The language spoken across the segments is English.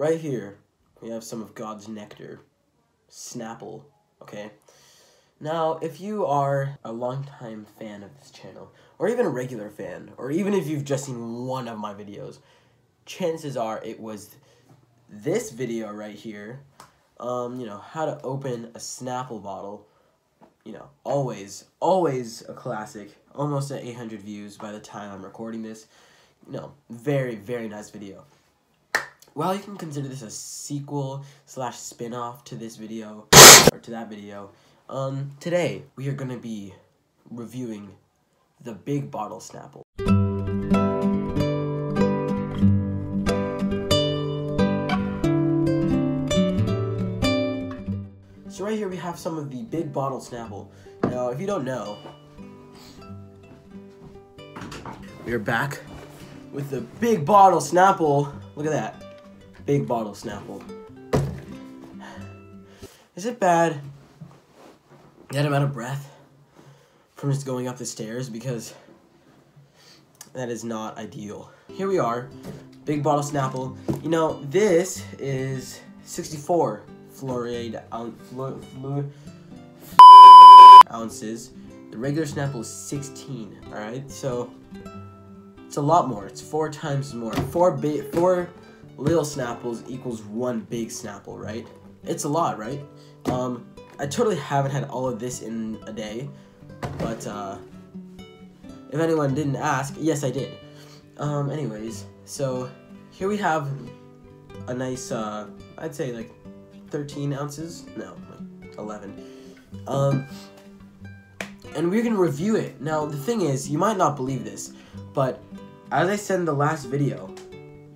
right here, we have some of God's nectar, Snapple, okay? Now, if you are a longtime fan of this channel, or even a regular fan, or even if you've just seen one of my videos, chances are it was this video right here, um, you know, how to open a Snapple bottle, you know, always, always a classic, almost at 800 views by the time I'm recording this, you know, very, very nice video. Well, you can consider this a sequel slash spin-off to this video, or to that video, um, today we are going to be reviewing the Big Bottle Snapple. So right here we have some of the Big Bottle Snapple. Now, if you don't know, we are back with the Big Bottle Snapple. Look at that. Big Bottle Snapple. Is it bad that I'm out of breath from just going up the stairs because that is not ideal. Here we are, big bottle Snapple. You know, this is 64 fluoride flu, flu, ounces. The regular Snapple is 16, alright? So, it's a lot more. It's four times more. Four big, four little Snapples equals one big Snapple, right? It's a lot, right? Um, I totally haven't had all of this in a day, but uh, if anyone didn't ask, yes, I did. Um, anyways, so here we have a nice, uh, I'd say like 13 ounces. No, like 11. Um, and we're gonna review it. Now, the thing is, you might not believe this, but as I said in the last video,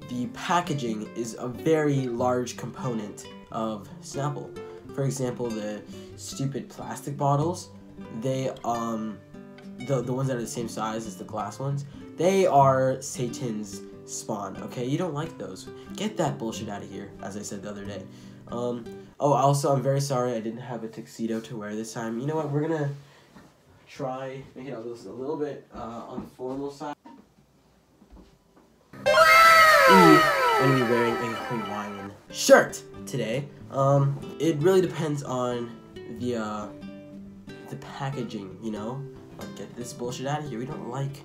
the packaging is a very large component of Snapple. For example, the stupid plastic bottles, they um the the ones that are the same size as the glass ones, they are Satan's spawn. Okay, you don't like those. Get that bullshit out of here, as I said the other day. Um. Oh, also, I'm very sorry I didn't have a tuxedo to wear this time. You know what? We're gonna try make it a little, a little bit uh, on the formal side. I'm gonna be wearing a Hawaiian shirt today. Um, it really depends on the uh, the packaging, you know. Like, get this bullshit out of here. We don't like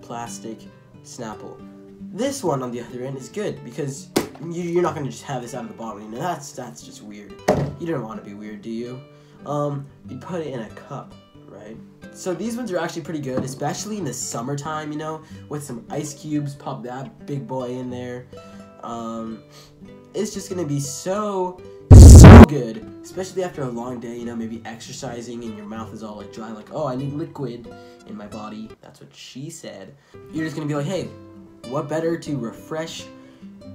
plastic Snapple. This one, on the other end, is good because you, are not gonna just have this out of the bottle. You know, that's that's just weird. You don't want to be weird, do you? Um, you put it in a cup, right? So these ones are actually pretty good, especially in the summertime. You know, with some ice cubes. Pop that big boy in there. Um, it's just gonna be so so good, especially after a long day, you know, maybe exercising and your mouth is all like dry, like, oh, I need liquid in my body. That's what she said. You're just gonna be like, hey, what better to refresh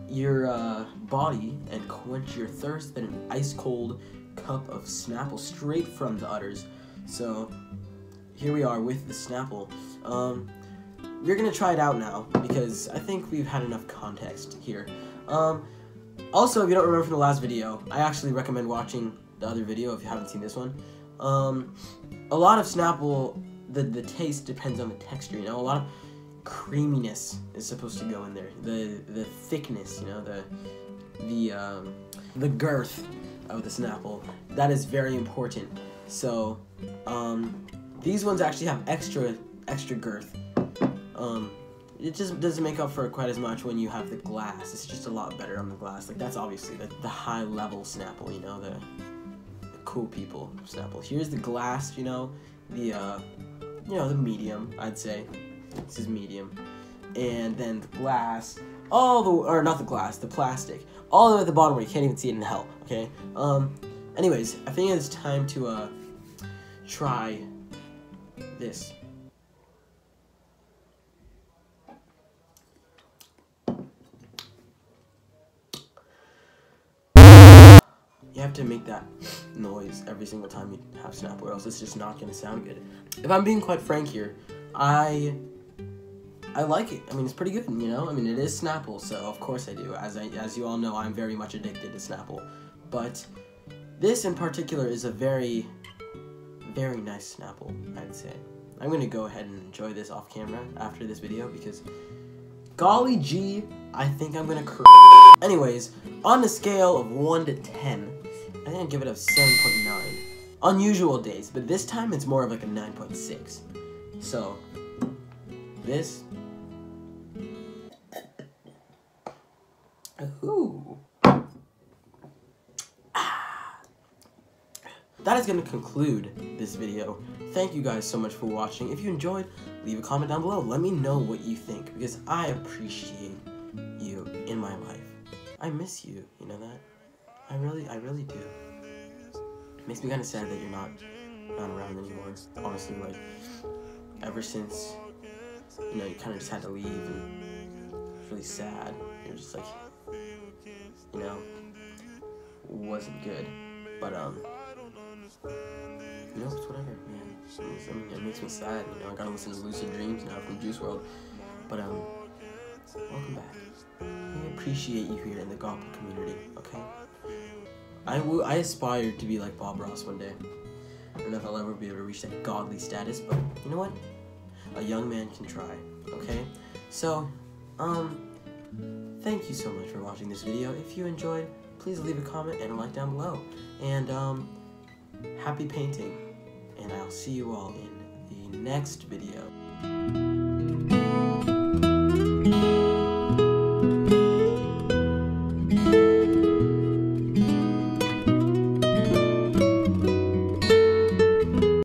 your uh, body and quench your thirst than an ice cold cup of Snapple straight from the udders. So, here we are with the Snapple. Um, we're gonna try it out now because I think we've had enough context here. Um, also, if you don't remember from the last video, I actually recommend watching the other video if you haven't seen this one. Um, a lot of Snapple, the, the taste depends on the texture, you know, a lot of creaminess is supposed to go in there. The the thickness, you know, the the um, the girth of the Snapple. That is very important. So, um, these ones actually have extra extra girth. Um, it just doesn't make up for it quite as much when you have the glass. It's just a lot better on the glass. Like that's obviously the, the high level Snapple, you know, the, the cool people Snapple. Here's the glass, you know, the uh, you know, the medium, I'd say. This is medium. And then the glass, all the or not the glass, the plastic, all the way at the bottom where you can't even see it in the hell. Okay. Um. Anyways, I think it's time to uh try this. You have to make that noise every single time you have snap or else it's just not going to sound good. If i'm being quite frank here i i like it. I mean it's pretty good you know? I mean it is snapple so of course i do. As i as you all know i'm very much addicted to snapple. But this in particular is a very very nice snapple i'd say. I'm to go ahead and enjoy this off camera after this video because golly gee, I think I'm gonna Anyways, on a scale of 1 to 10, I I'd give it a 7.9. Unusual days, but this time it's more of like a 9.6. So, this. Ooh. Ah. That is going to conclude this video. Thank you guys so much for watching. If you enjoyed, leave a comment down below. Let me know what you think because I appreciate you in my life. I miss you, you know that? I really, I really do. It makes me kind of sad that you're not, not around anymore. Honestly, like, ever since, you know, you kind of just had to leave and it's really sad. You're just like, you know, wasn't good. But, um, you know, it's whatever, man. I mean, it makes me sad, you know, I gotta listen to Lucid Dreams now from Juice WRLD. But, um, welcome back. Appreciate you here in the Gople community, okay? I, I aspire to be like Bob Ross one day. I don't know if I'll ever be able to reach that godly status, but you know what? A young man can try, okay? So, um, thank you so much for watching this video. If you enjoyed, please leave a comment and a like down below. And, um, happy painting. And I'll see you all in the next video.